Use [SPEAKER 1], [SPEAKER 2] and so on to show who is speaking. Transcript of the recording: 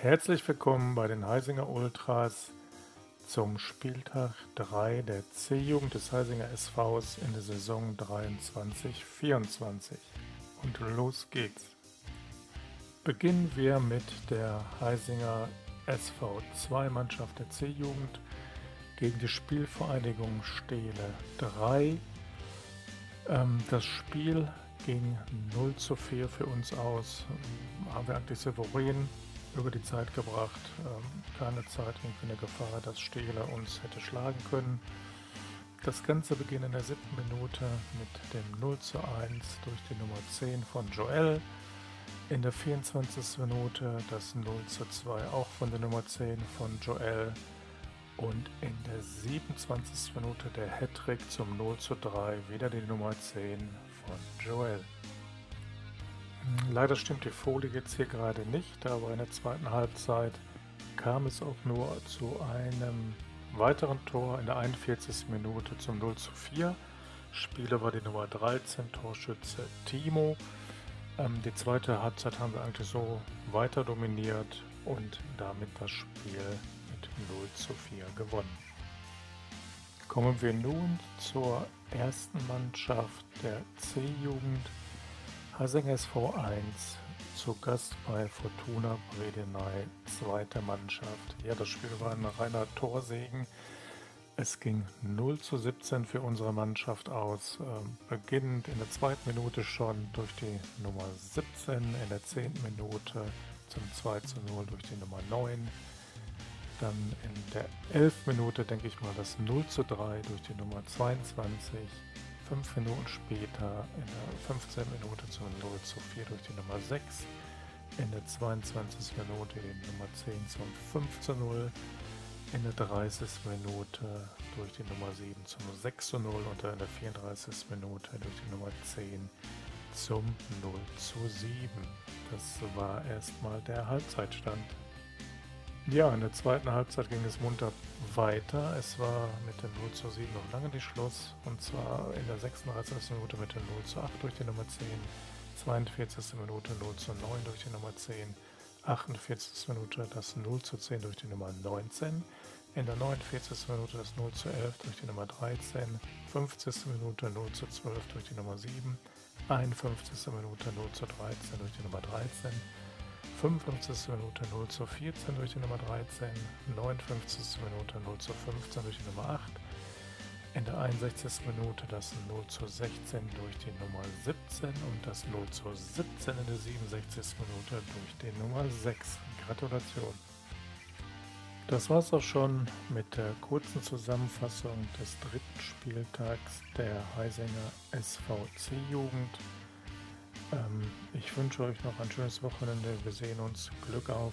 [SPEAKER 1] Herzlich willkommen bei den Heisinger Ultras zum Spieltag 3 der C-Jugend des Heisinger SVs in der Saison 23-24. Und los geht's. Beginnen wir mit der Heisinger SV2-Mannschaft der C-Jugend gegen die Spielvereinigung Steele 3. Ähm, das Spiel ging 0 zu 4 für uns aus. Haben wir eigentlich souverän über die Zeit gebracht. Ähm, keine Zeit irgendwie eine Gefahr, dass Stehler uns hätte schlagen können. Das Ganze beginnt in der siebten Minute mit dem 0 zu 1 durch die Nummer 10 von Joel. In der 24. Minute das 0 zu 2 auch von der Nummer 10 von Joel. Und in der 27. Minute der Hattrick zum 0 zu 3 wieder die Nummer 10 von Joel. Leider stimmt die Folie jetzt hier gerade nicht, aber in der zweiten Halbzeit kam es auch nur zu einem weiteren Tor in der 41. Minute zum 0 zu 4. Spieler war die Nummer 13, Torschütze Timo. Ähm, die zweite Halbzeit haben wir eigentlich so weiter dominiert und damit das Spiel mit 0 zu 4 gewonnen. Kommen wir nun zur ersten Mannschaft der C-Jugend. Hasing SV 1 zu Gast bei Fortuna Bredeney, zweite Mannschaft. Ja, das Spiel war ein reiner Torsegen. Es ging 0 zu 17 für unsere Mannschaft aus. Ähm, beginnend in der zweiten Minute schon durch die Nummer 17, in der zehnten Minute zum 2 zu 0 durch die Nummer 9. Dann in der 11. Minute, denke ich mal, das 0 zu 3 durch die Nummer 22 Fünf Minuten später in der 15. Minute zum 0 zu 4 durch die Nummer 6. In der 22. Minute die Nummer 10 zum 5 zu 0. In der 30. Minute durch die Nummer 7 zum 6 zu 0 und in der 34. Minute durch die Nummer 10 zum 0 zu 7. Das war erstmal der Halbzeitstand. Ja, in der zweiten Halbzeit ging es munter weiter. Es war mit dem 0 zu 7 noch lange nicht Schluss. Und zwar in der 36. Minute mit dem 0 zu 8 durch die Nummer 10, 42. Minute 0 zu 9 durch die Nummer 10, 48. Minute das 0 zu 10 durch die Nummer 19, in der 49. Minute das 0 zu 11 durch die Nummer 13, 50. Minute 0 zu 12 durch die Nummer 7, 51. Minute 0 zu 13 durch die Nummer 13, 55. Minute 0 zu 14 durch die Nummer 13, 59. Minute 0 zu 15 durch die Nummer 8, in der 61. Minute das 0 zu 16 durch die Nummer 17 und das 0 zu 17 in der 67. Minute durch die Nummer 6. Gratulation. Das war's auch schon mit der kurzen Zusammenfassung des dritten Spieltags der Heisinger SVC Jugend. Ähm, ich wünsche euch noch ein schönes Wochenende. Wir sehen uns. Glück auf.